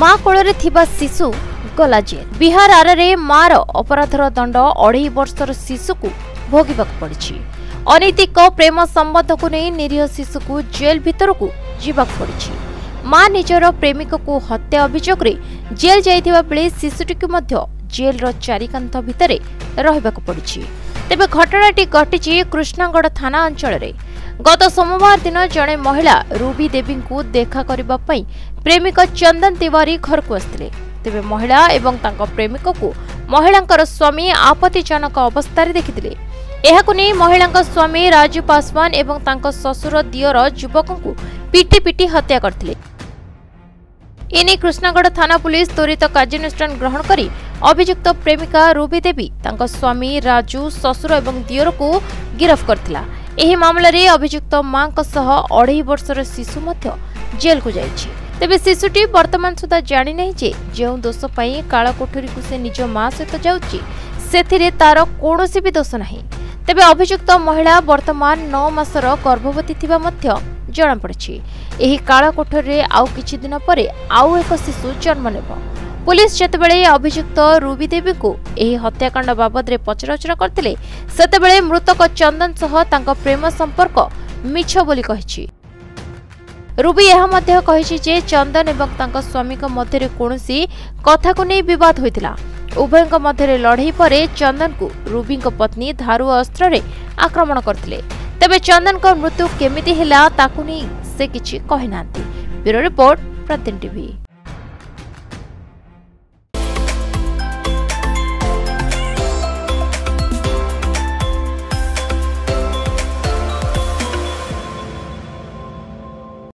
ମା କୋଳରେ ଥିବା ଶିଶୁ ଗଲା ଜେଲ୍। ବିହାର ଆରରେ ମାର ଅପରାଧର ଦଣ୍ଡ ଅଢ଼େଇ ବର୍ଷର ଶିଶୁକୁ ଭୋଗିବାକୁ ପଡ଼ିଛି। ଅନୈତିକ ପ୍ରେମ ସମ୍ବନ୍ଧକୁ ନେଇ ନିରୀହ ଶିଶୁକୁ ଜେଲ୍ ଭିତରକୁ ଯିବାକୁ ପଡ଼ିଛି। ମା ନିଜର ପ୍ରେମିକକୁ ହତ୍ୟା ଅଭିଯୋଗରେ ଜେଲ୍ ଯାଇଥିବା ବେଳେ ଶିଶୁଟିକୁ ମଧ୍ୟ ଜେଲ୍ର ଚାରିକାନ୍ଥ ଭିତରେ ରହିବାକୁ ପଡ଼ିଛି। ତେବେ ଘଟଣାଟି ଘଟିଛି କୃଷ୍ଣଗଡ଼ ଥାନା ଅଞ୍ଚଳରେ। ଗତ ସୋମବାର ଦିନ ଜଣେ ମହିଳା ରୁବି ଦେବୀଙ୍କୁ ଦେଖା କରିବା ପାଇଁ ପ୍ରେମିକ ଚନ୍ଦନ ତିୱାରୀ ଘରକୁ ଆସିଥିଲେ। ତେବେ ମହିଳା ଏବଂ ତାଙ୍କ ପ୍ରେମିକକୁ ମହିଳାଙ୍କର ସ୍ୱାମୀ ଆପତ୍ତିଜନକ ଅବସ୍ଥାରେ ଦେଖିଥିଲେ। ଏହାକୁ ନେଇ ମହିଳାଙ୍କ ସ୍ୱାମୀ ରାଜୁ ପାସୱାନ ଏବଂ ତାଙ୍କ ଶ୍ୱଶୁର ଦିଅର ଯୁବକଙ୍କୁ ପିଟି ପିଟି ହତ୍ୟା କରିଥିଲେ। ଏନେଇ କୃଷ୍ଣଗଡ଼ ଥାନା ପୁଲିସ ତ୍ୱରିତ କାର୍ଯ୍ୟାନୁଷ୍ଠାନ ଗ୍ରହଣ କରି ଅଭିଯୁକ୍ତ ପ୍ରେମିକା ରୁବି ଦେବୀ ତାଙ୍କ ସ୍ୱାମୀ ରାଜୁ ଶ୍ୱଶୁର ଏବଂ ଦିଅରକୁ ଗିରଫ କରିଥିଲା। ଏହି ମାମଲାରେ ଅଭିଯୁକ୍ତ ମାଙ୍କ ସହ ଅଢ଼େଇ ବର୍ଷର ଶିଶୁ ମଧ୍ୟ ଜେଲ୍କୁ ଯାଇଛି। ତେବେ ଶିଶୁଟି ବର୍ତ୍ତମାନ ସୁଦ୍ଧା ଜାଣିନାହିଁ ଯେ ଯେଉଁ ଦୋଷ ପାଇଁ କାଳକୋଠରୀକୁ ସେ ନିଜ ମା ସହିତ ଯାଉଛି ସେଥିରେ ତାର କୌଣସି ବି ଦୋଷ ନାହିଁ। ତେବେ ଅଭିଯୁକ୍ତ ମହିଳା ବର୍ତ୍ତମାନ ନଅ ମାସର ଗର୍ଭବତୀ ଥିବା ମଧ୍ୟ ଜଣାପଡ଼ିଛି। ଏହି କାଳକୋଠରୀରେ ଆଉ କିଛି ଦିନ ପରେ ଆଉ ଏକ ଶିଶୁ ଜନ୍ମ ନେବ। ପୁଲିସ ଯେତେବେଳେ ଅଭିଯୁକ୍ତ ରୁବି ଦେବୀଙ୍କୁ ଏହି ହତ୍ୟାକାଣ୍ଡ ବାବଦରେ ପଚରାଉଚରା କରିଥିଲେ ସେତେବେଳେ ମୃତକ ଚନ୍ଦନ ସହ ତାଙ୍କ ପ୍ରେମ ସମ୍ପର୍କ ମିଛ ବୋଲି କହିଛି ରୁବି ଏହା ମଧ୍ୟ କହିଛି ଯେ ଚନ୍ଦନ ଏବଂ ତାଙ୍କ ସ୍ୱାମୀଙ୍କ ମଧ୍ୟରେ କୌଣସି କଥାକୁ ନେଇ ବିବାଦ ହୋଇଥିଲା। ଉଭୟଙ୍କ ମଧ୍ୟରେ ଲଢ଼େଇ ପରେ ଚନ୍ଦନକୁ ରୁବିଙ୍କ ପତ୍ନୀ ଧାରୁଆ ଅସ୍ତ୍ରରେ ଆକ୍ରମଣ କରିଥିଲେ। ତେବେ ଚନ୍ଦନଙ୍କ ମୃତ୍ୟୁ କେମିତି ହେଲା ତାକୁ ନେଇ ସେ କିଛି କହିନାହାନ୍ତି। Bureau report Pratidin TV.